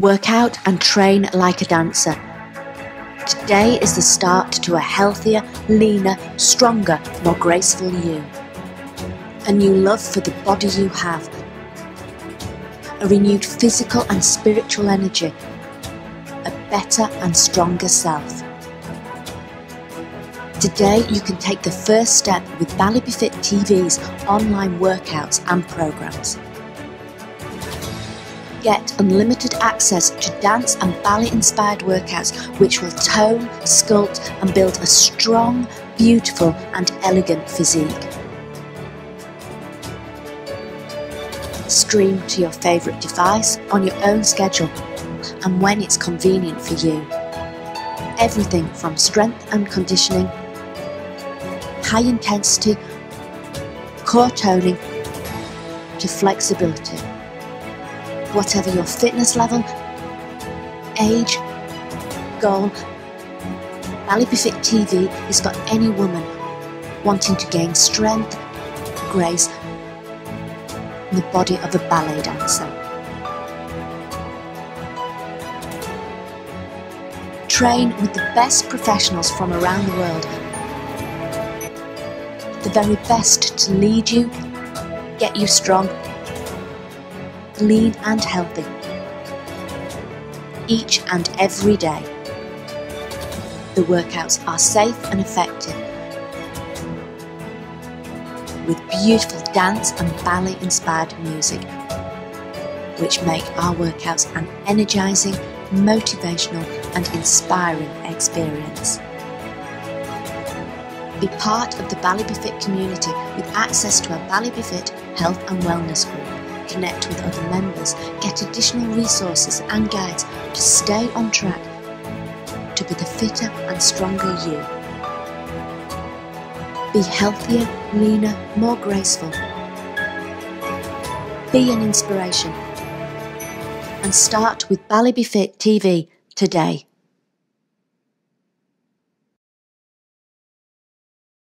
Work out and train like a dancer. Today is the start to a healthier, leaner, stronger, more graceful you. A new love for the body you have. A renewed physical and spiritual energy. A better and stronger self. Today you can take the first step with BalletBeFit TV's online workouts and programs. Get unlimited access to dance and ballet inspired workouts which will tone, sculpt, and build a strong, beautiful, and elegant physique. Stream to your favourite device on your own schedule and when it's convenient for you. Everything from strength and conditioning, high intensity, core toning, to flexibility whatever your fitness level, age, goal. BalletBeFit TV is for any woman wanting to gain strength, grace, and the body of a ballet dancer. Train with the best professionals from around the world, the very best to lead you, get you strong, lean and healthy each and every day. The workouts are safe and effective with beautiful dance and ballet inspired music, which make our workouts an energizing, motivational, and inspiring experience. Be part of the BalletBeFit community with access to a BalletBeFit health and wellness group connect with other members, get additional resources and guides to stay on track to be the fitter and stronger you. Be healthier, leaner, more graceful. Be an inspiration. And start with BalletBeFit TV today.